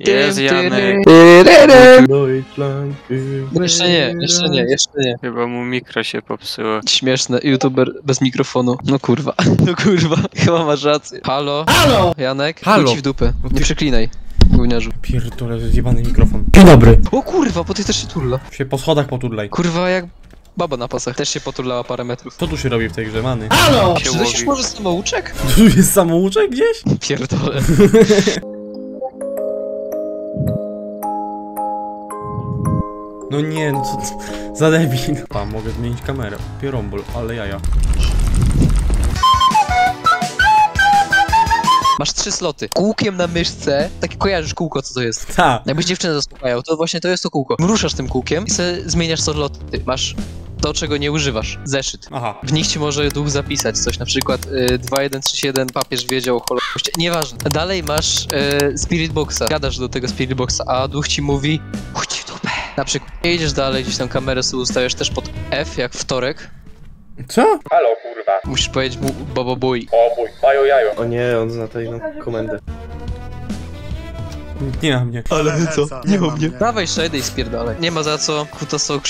Jest Janek. Jeszcze nie, jeszcze nie, jeszcze nie. Chyba mu mikro się popsuło. Śmieszne, youtuber bez mikrofonu. No kurwa, no kurwa, chyba masz rację. Halo? Halo! Janek? Halo. Ci w dupę. Nie przeklinaj, gówniarzu. Pierdolę, zjebany mikrofon. Dzień dobry. O kurwa, bo ty też się turla. Się po schodach poturlaj. Kurwa, jak baba na pasach. Też się poturlała parę metrów. Co tu się robi w tej grze, many? Się Czy to się może samouczek? Tu jest samouczek gdzieś? Pierdolę. No nie, no co za debil. Pa, mogę zmienić kamerę. Pierombol, ale jaja. Masz trzy sloty. Kółkiem na myszce, takie kojarzysz kółko, co to jest. Ta. Jakbyś dziewczynę zaspokają, to właśnie to jest to kółko. Ruszasz tym kółkiem i sobie zmieniasz sloty. Masz to, czego nie używasz. Zeszyt. Aha. W nich ci może duch zapisać coś, na przykład y, 2137 papież wiedział o Holokauście. Nieważne. Dalej masz y, Spirit Boxa. Gadasz do tego Spirit Boxa, a duch ci mówi ci w dupę. Na przykład jedziesz dalej, gdzieś tam kamerę sobie ustawiasz też pod F, jak wtorek. Co? Halo, kurwa. Musisz powiedzieć mu Bobo Boy. O bój, mają jajo. O nie, on zna tej no, komendę. Nie ma mnie. Ale co? Nie o mnie. Dawaj Shady i spierdalaj. Nie ma za co, kuta sok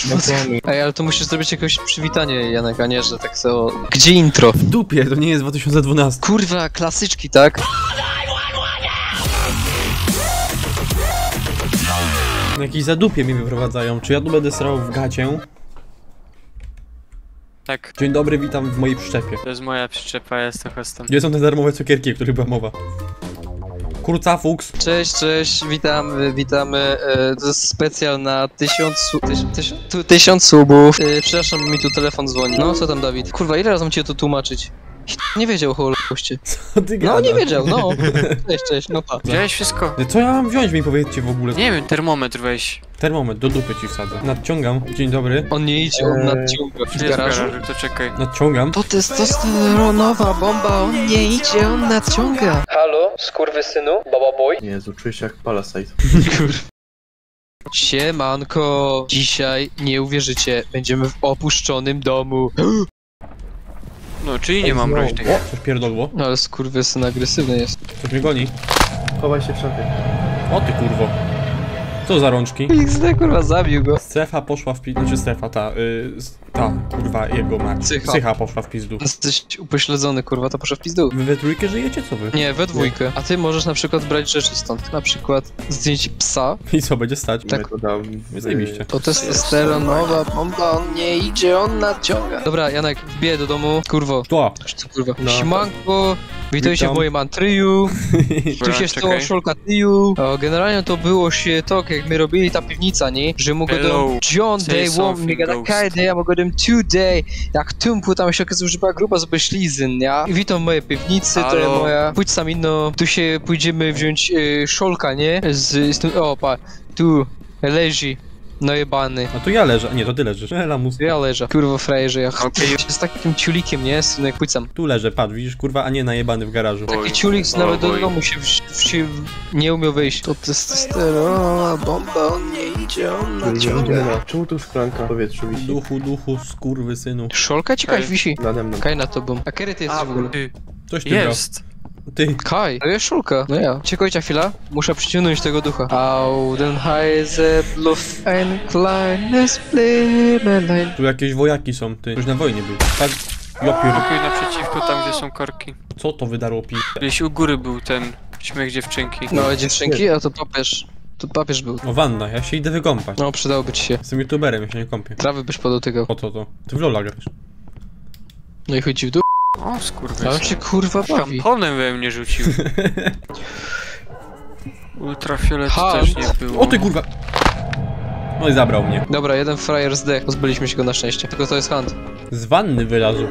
Ej, ale to musisz zrobić jakieś przywitanie, Janek, a nie, że tak so... Gdzie intro? W dupie, to nie jest 2012. Kurwa, klasyczki, tak? Na jakieś zadupie mnie wyprowadzają. Czy ja tu będę srał w gacie? Tak, Dzień dobry, witam w mojej przyczepie. to jest moja przyczepa, ja jestem hostem. Gdzie są te darmowe cukierki, o których była mowa? Kurca Fuchs. Cześć, cześć, witamy, witamy. E, to jest specjal na tysiąc, tysiąc, tysiąc subów. E, przepraszam, mi tu telefon dzwoni. No, co tam, Dawid? Kurwa, ile razy mam ci to tłumaczyć? Nie wiedział o Holokauście. Co ty No, nie wiedział, no. Cześć, cześć, no pa. Wziąłeś wszystko? Co ja mam wziąć, mi powiedzcie w ogóle? Nie wiem, termometr weź. Termometr, do dupy ci wsadzę. Nadciągam. Dzień dobry. On nie idzie, on Eee, nadciąga w garażu. garaż? To czekaj. Nadciągam. To testosteronowa bomba, on nie idzie, on nadciąga. Halo, skurwysynu, baba boy. Jezu, czuję się jak Palasite. Siemanko, dzisiaj, nie uwierzycie, będziemy w opuszczonym domu. No, czyli nie mam groźnych. O, coś pierdolło. No, ale skurwysyn agresywny jest. Coś mnie goni. Chowaj się w szafie. O ty kurwo. Co za rączki? XD kurwa zabił go. Strefa poszła w pizdu. Znaczy strefa, ta, y, ta, kurwa, jego ma. Psycha. Psycha poszła w pizdu. Jesteś upośledzony kurwa, to proszę w pizdu. Wy we trójkę żyjecie, co wy? Nie, we dwójkę. A ty możesz na przykład brać rzeczy stąd. Na przykład zdjęcie psa. I co, będzie stać? Tak. My to dam w... Zajebiście. To testosteronowa bomba, on nie idzie, on nadciąga. Dobra, Janek, wbiję do domu. Kurwo. To. Co kurwa? No. Siemanko, witajcie w moim antryju. Tu się stało szolka tyju. O, generalnie to było się to, jak my robili ta piwnica, nie? Że mogę dom John Day, Wom, Mega ghost. Day, ja mogę dom Today. Jak tumpu tam się okazało, że była grupa z ślizyn, ja? I witam moje piwnicy, to jest moja. Pójdź sam inno, tu się pójdziemy wziąć y, szolka, nie? Z, z tym, o, pa, tu leży. No jebany. A tu ja leżę. Nie, to ty leżysz. Lamus. Ja leżę. Kurwa frajerze, ja Okej. z takim ciulikiem, nie? Synek, sam. Tu leżę, patrz, widzisz, kurwa, a nie najebany w garażu. Taki ciulik z nawet do domu się, w, w, się nie umiał wyjść. To testosterona bomba, on nie idzie, on nadciąga. Czemu tu szklanka w powietrzu wisi? Duchu, duchu, skurwy synu. Szolka ci Kaj. wisi. Nade mną. Kaj na tobą. A kiedy ty jesteś w ogóle? Coś ty brał. Ty. Kaj, to jest szulka. No ja. Czekajcie chwila, muszę przyciągnąć tego ducha. Auden Heise Bluff ein kleines Blimmerlein. Tu jakieś wojaki są, ty. Już na wojnie był. Tak. Jopiór. Pokój naprzeciwko, tam gdzie są korki. Co to wydarło pi... Gdzieś u góry był ten śmiech dziewczynki. No dziewczynki, a to papież. To papież był. O, wanna, ja się idę wykąpać. No, przydałoby ci się. Jestem youtuberem, ja się nie kąpię. Trawy byś podotykał. Po co to? Ty w Lola grasz. No i chodzi w dół. O, A on skurwys. się kurwa bawi. Szamponem we mnie rzucił. Ultrafiolet Ha. też nie było. O ty kurwa! No i zabrał mnie. Dobra, jeden frajer zdech. Pozbyliśmy się go na szczęście. Tylko to jest hand. Z wanny wylazł.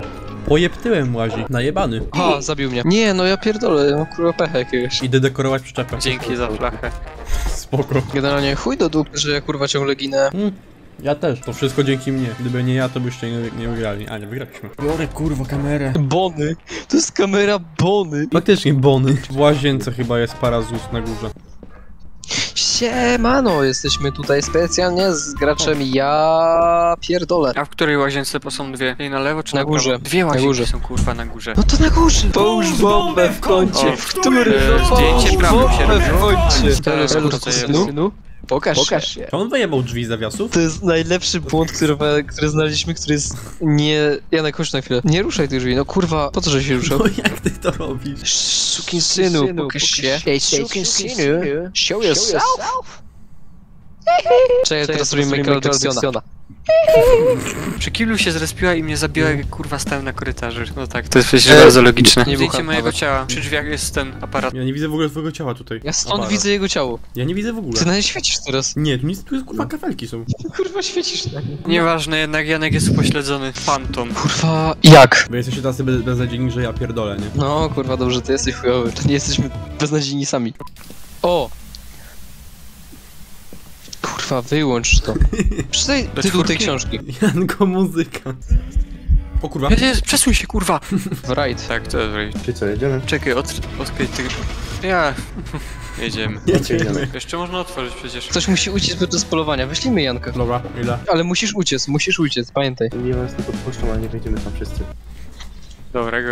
Pojeptyłem łazi. Najebany. Ha, zabił mnie. Nie, no ja pierdolę, mam kurwa pecha jakiegoś. Idę dekorować przyczepę. Dzięki za flachę. Spoko. Generalnie chuj do dupy, że ja kurwa ciągle ginę. Mm, ja też. To wszystko dzięki mnie. Gdyby nie ja, to byście nie, nie wygrali. A, nie wygraliśmy. Biorę kurwa kamerę. Bony. To jest kamera Bony. Faktycznie bony. W łazience chyba jest parazus na górze. Siemano, jesteśmy tutaj specjalnie z graczem ja pierdolę. A w której łazience po są dwie? Jej na lewo czy Na na, górze. Prawo? Dwie Na łazienki górze. są kurwa na górze. No to na górze. Połóż bombę w kącie, O, w którym zdjęcie prawym się robi. Teraz elo, to jest. synu. Pokaż, Pokaż się. Czy on wyjebał drzwi z zawiasów? To jest najlepszy błąd, który, który znaleźliśmy, który jest nie... Janek, chodź na chwilę. Nie ruszaj tych drzwi, no kurwa, po co, że się ruszał? No jak ty to robisz? Sukin synu, pokaż się. Sukin synu, show yourself. Czekaj, teraz robimy Michaela Jacksona. Przy kiblu się zrespiła i mnie zabiła, jak kurwa stałem na korytarzu. No tak, to jest przecież E, bardzo logiczne. nie Zdjęcie hand mojego nawet. ciała. Przy drzwiach jest ten aparat. Ja nie widzę w ogóle twojego ciała tutaj. Ja stąd Aparat. widzę jego ciało. Ja nie widzę w ogóle. Ty na nie świecisz teraz. Nie, tu nic, tu jest kurwa kafelki są. Kurwa, świecisz na nie. Nieważne, jednak Janek jest upośledzony. Fantom. Kurwa, jak? Wy jesteście tacy bez, beznadziejni, że ja pierdolę, nie? No, kurwa, dobrze, ty jesteś chujowy. To nie jesteśmy beznadziejni sami. O! Kurwa, wyłącz to. Przeczytaj tytuł tej książki. Janko muzyka. O kurwa. Przesuń się, kurwa! W rajd. Tak, to jest right. Czy co, jedziemy? Czekaj, od, odkryj ty... Ja... Jedziemy. Jedziemy. Jeszcze można otworzyć przecież. Ktoś musi uciec podczas polowania. Wyślijmy Janka. Dobra, ile? Ale musisz uciec, musisz uciec, pamiętaj. Nie was tylko odpuszczą, ale nie wejdziemy tam wszyscy. Dobrego.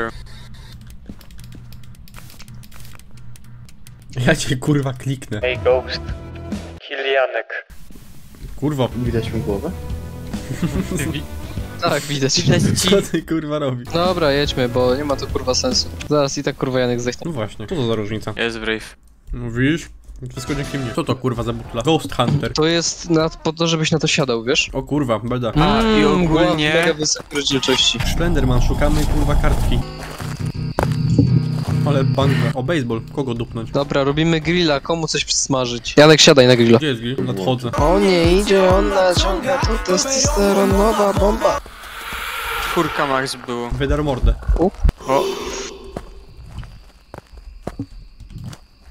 Ja cię kurwa kliknę. Hey Ghost. Kill Janek. Kurwa. Widać mi głowę? Tak, widać. Co ty kurwa robisz? Dobra, jedźmy, bo nie ma to kurwa sensu. Zaraz i tak kurwa Janek zdechnie. No właśnie, co to za różnica? Jest Brave. Mówisz? Wszystko dzięki mnie. Co to kurwa za butla? Ghost Hunter. To jest na, po to, żebyś na to siadał, wiesz? O kurwa, beda. A, i Mm, była ogólnie- Mega wysokiej rozdzielczości. Slenderman, szukamy kurwa kartki. Ale banga. O, baseball. Kogo dupnąć? Dobra, robimy grilla, komu coś przysmażyć? Janek, siadaj na grilla. Gdzie jest grill? Nadchodzę. O nie idzie, on naciąga to testosteronowa bomba. Czwórka max było. Wydar mordę. O,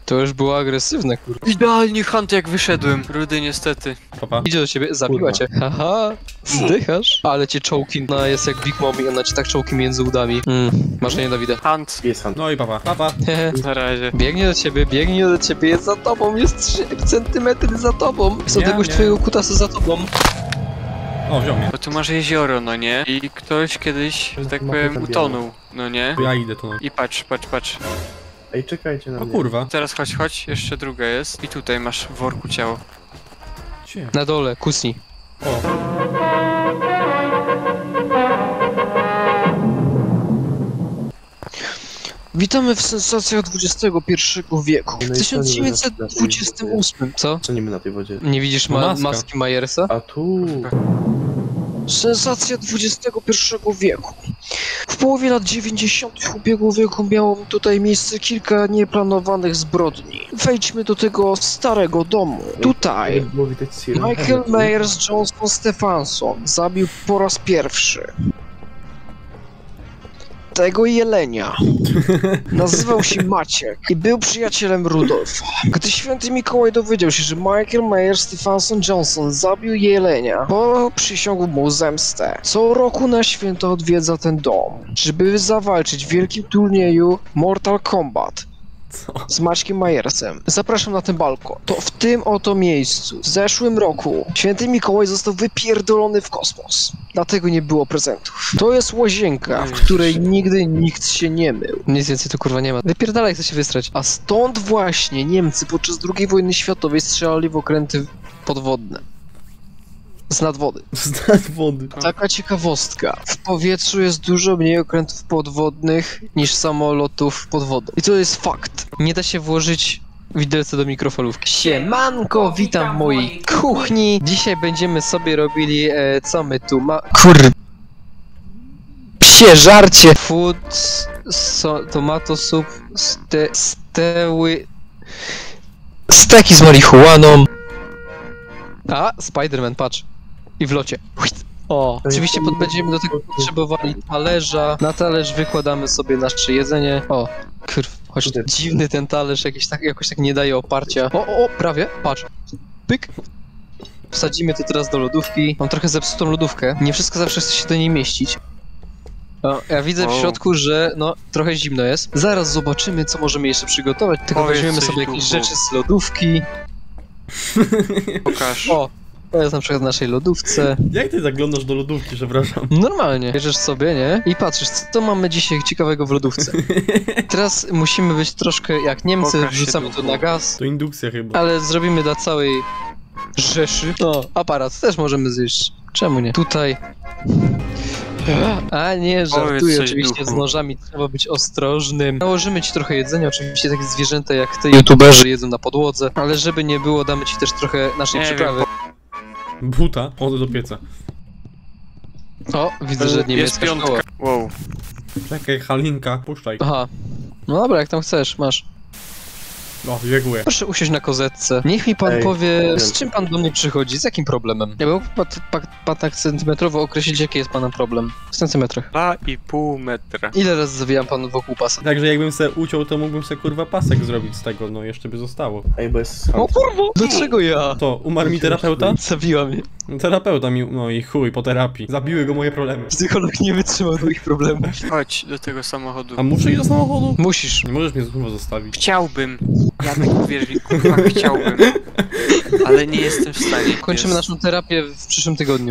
To już było agresywne, kurwa. idealnie hunt jak wyszedłem. Rudy niestety. Papa. Idzie do ciebie, zabiła Kurwa. cię. Haha, zdychasz. Ale cię czołki, ona jest jak Big Mom i ona cię tak czołki między udami. Mm, masz nie Dawida. Hunt. Jest hand. No i papa. Papa. Na razie. Biegnie do ciebie, biegnie do ciebie, jest za tobą, jest 3 centymetry za tobą. Z odległość nie. twojego kutasa za tobą. O, wziął mnie. Bo tu masz jezioro, no nie? I ktoś kiedyś, że tak powiem, utonął, no nie? Ja idę tu. I patrz, patrz, patrz. Ej, czekajcie na O mnie. kurwa. Teraz chodź, chodź, jeszcze druga jest. I tutaj masz w worku ciało. Na dole, kusni. O. Witamy w sensacjach XXI wieku. No W i co niby na- na tej 1928. Co? Co niby na tej wodzie? Nie widzisz ma maska. maski Majersa? A tu... Sensacja XXI wieku. W połowie lat 90. ubiegłego wieku miało tutaj miejsce kilka nieplanowanych zbrodni. Wejdźmy do tego starego domu. Tutaj Jak było widać Sierra Michael nie? Myers Johnson Stefanson zabił po raz pierwszy tego jelenia. Nazywał się Maciek i był przyjacielem Rudolfa. Gdy święty Mikołaj dowiedział się, że Michael Myers Stefanson Johnson zabił jelenia, bo przysiągł mu zemstę. Co roku na święto odwiedza ten dom, żeby zawalczyć w wielkim turnieju Mortal Kombat Co? z Maćkiem Majersem. Zapraszam na ten balkon. To w tym oto miejscu, w zeszłym roku, święty Mikołaj został wypierdolony w kosmos. Dlatego nie było prezentów. To jest łazienka, w której nigdy nikt się nie mył. Nic więcej tu kurwa nie ma. Wypierdalaj, chce się wystrać. A stąd właśnie Niemcy podczas II wojny światowej strzelali w okręty podwodne. Z nadwody. Znad wody. Taka ciekawostka. W powietrzu jest dużo mniej okrętów podwodnych niż samolotów pod wodą. I to jest fakt. Nie da się włożyć widelca do mikrofalówki. Siemanko, witam w mojej kuchni. Dzisiaj będziemy sobie robili, e, co my tu ma... Kur... Psie żarcie! Food, so, tomato soup, ste, steły... Steki z marihuaną. A, Spiderman, patrz. I w locie. O, oczywiście pod, będziemy do tego potrzebowali talerza. Na talerz wykładamy sobie nasze jedzenie. O, kurw, choć dziwny ten talerz, jakiś tak, jakoś tak nie daje oparcia. O, o, o, prawie, patrz. Pyk. Wsadzimy to teraz do lodówki. Mam trochę zepsutą lodówkę. Nie wszystko zawsze chce się do niej mieścić. O, ja widzę w środku, że no, trochę zimno jest. Zaraz zobaczymy, co możemy jeszcze przygotować. Tylko Powiedz weźmiemy sobie jakieś rzeczy z lodówki. Pokaż. O, to jest na przykład w naszej lodówce. Jak ty zaglądasz do lodówki, przepraszam? Normalnie. Bierzesz sobie, nie? I patrzysz, co mamy dzisiaj ciekawego w lodówce. Teraz musimy być troszkę jak Niemcy, Pokaż wrzucamy to na gaz, To indukcja chyba. ale zrobimy dla całej Rzeszy. O, aparat też możemy zjeść. Czemu nie? Tutaj. A nie, żartuję, oczywiście duchu. z nożami trzeba być ostrożnym. Nałożymy ci trochę jedzenia, oczywiście takie zwierzęta jak te youtuberzy jedzą na podłodze, ale żeby nie było, damy ci też trochę naszej Nie przyprawy. Buta, chodzę do pieca. O, widzę, że Jest niemiecka piątka. szkoła. Wow. Czekaj, Halinka, puszczaj. Aha. No dobra, jak tam chcesz, masz. O, dziękuję. Proszę usiąść na kozetce. Niech mi pan Ej, powie, z czym pan do mnie przychodzi, z jakim problemem? Ja bym pan, pan, pan tak centymetrowo określić, jaki jest pana problem. W centymetrach. 2,5 metra. Ile razy zawijam pan wokół pasa? Także jakbym se uciął, to mógłbym se kurwa pasek zrobić z tego, no jeszcze by zostało. Ej, bo jest O kurwa! Dlaczego ja? To, umarł mi terapeuta? Zabiła mnie. Terapeuta mi, no i chuj, po terapii. Zabiły go moje problemy. Psycholog nie wytrzymał twoich problemów. Chodź do tego samochodu. A muszę iść do samochodu? Musisz. Nie możesz mnie kurwa zostawić. Chciałbym. Janek, uwierz mi, kurwa, chciałbym. Ale nie jestem w stanie. Kończymy Jest. naszą terapię w przyszłym tygodniu.